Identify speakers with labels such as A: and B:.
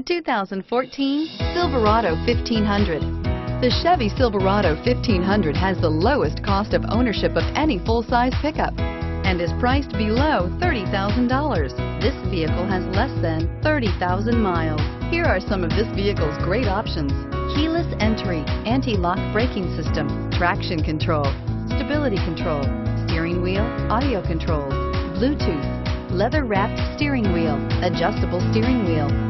A: The 2014 Silverado 1500. The Chevy Silverado 1500 has the lowest cost of ownership of any full-size pickup and is priced below $30,000. This vehicle has less than 30,000 miles. Here are some of this vehicle's great options. Keyless entry, anti-lock braking system, traction control, stability control, steering wheel, audio controls, Bluetooth, leather wrapped steering wheel, adjustable steering wheel,